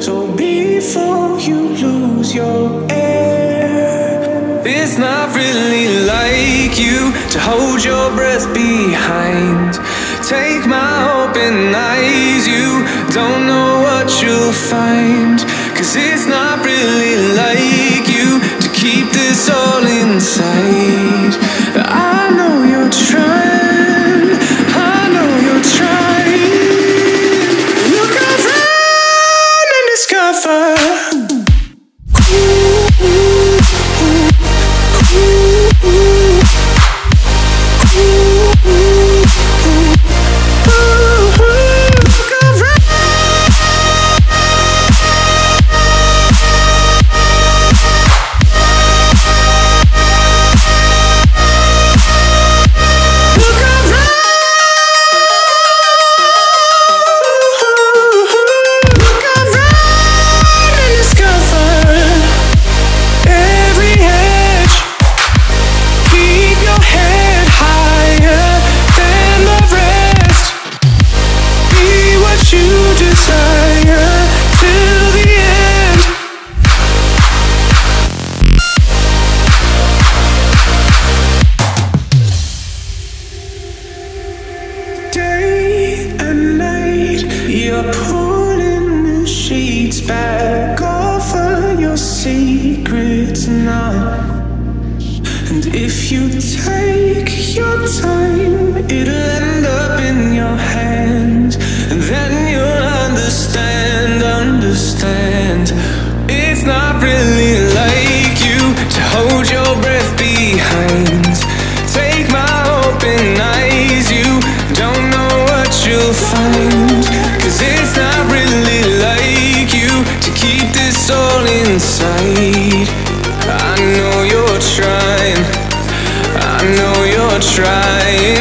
So before you lose your air, it's not really like you to hold your breath behind. Take my open eyes, you don't know what you'll find. Cause it's not really sheets back over your secrets now. And if you take your time, it'll end up in your hands. And then you'll understand, understand. It's not really like you to hold your breath behind. Take my open eyes, keep this all inside. I know you're trying, I know you're trying.